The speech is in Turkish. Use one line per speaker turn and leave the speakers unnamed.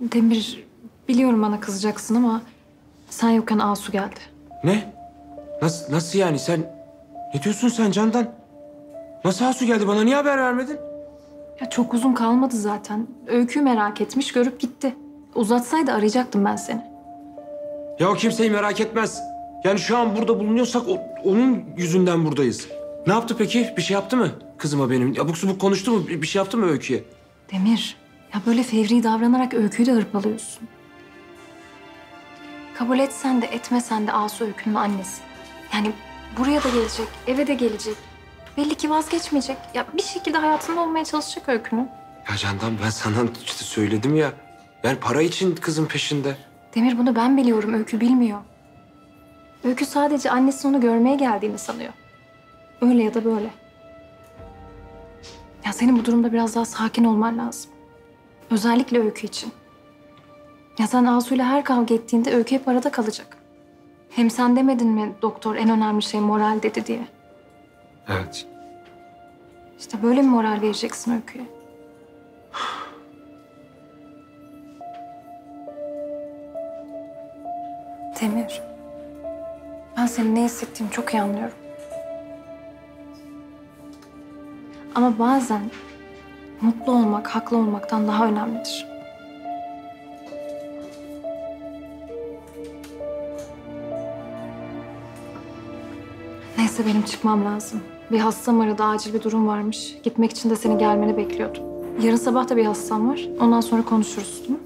Demir, biliyorum bana kızacaksın ama sen yokken Asu geldi.
Ne? Nasıl, nasıl yani sen? Ne diyorsun sen Candan? Nasıl Asu geldi bana niye haber vermedin?
Ya çok uzun kalmadı zaten. Öyküyü merak etmiş, görüp gitti. Uzatsaydı arayacaktım ben seni.
Ya o kimseyi merak etmez. Yani şu an burada bulunuyorsak o- onun yüzünden buradayız. Ne yaptı peki? Bir şey yaptı mı kızıma benim? Abuk subuk konuştu mu? Bir bir şey yaptı mı Öykü'ye?
Demir, ya böyle fevri davranarak öyküyü de hırpalıyorsun. Kabul etsen de etmesen de Asu öykünün annesi. Yani buraya da gelecek, eve de gelecek. Belli ki vazgeçmeyecek. Ya bir şekilde hayatında olmaya çalışacak öykünün.
Ya Candan ben sana işte söyledim ya. Yani para için kızın peşinde.
Demir bunu ben biliyorum, Öykü bilmiyor. Öykü sadece annesi onu görmeye geldiğini sanıyor. Öyle ya da böyle. Ya senin bu durumda biraz daha sakin olman lazım. Özellikle Öykü için. Ya sen Asu'yla her kavga ettiğinde Öykü hep arada kalacak. Hem sen demedin mi doktor en önemli şey moral dedi diye.
Evet.
İşte böyle mi moral vereceksin Öykü'ye? Demir. Ben senin ne hissettiğini çok iyi anlıyorum. Ama bazen mutlu olmak haklı olmaktan daha önemlidir. Neyse benim çıkmam lazım. Bir hastam aradı, acil bir durum varmış. Gitmek için de senin gelmeni bekliyordum. Yarın sabah da bir hastam var. Ondan sonra konuşuruz, değil mi?